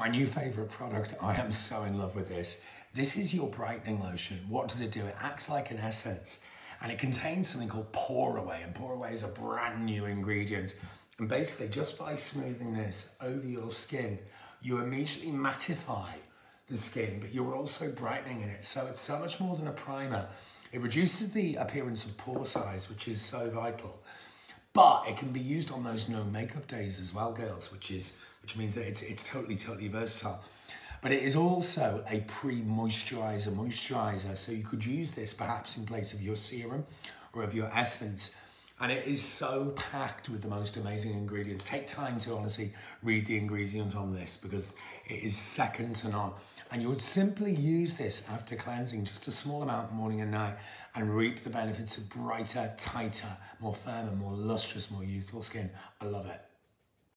My new favorite product, I am so in love with this. This is your brightening lotion. What does it do? It acts like an essence and it contains something called Poreaway and Poreaway is a brand new ingredient. And basically just by smoothing this over your skin, you immediately mattify the skin, but you're also brightening in it. So it's so much more than a primer. It reduces the appearance of pore size, which is so vital. But it can be used on those no makeup days as well, girls, which is which means that it's it's totally, totally versatile. But it is also a pre-moisturizer moisturizer. So you could use this perhaps in place of your serum or of your essence. And it is so packed with the most amazing ingredients. Take time to honestly read the ingredient on this because it is second to none. And you would simply use this after cleansing, just a small amount morning and night, and reap the benefits of brighter, tighter, more firm and more lustrous, more youthful skin. I love it.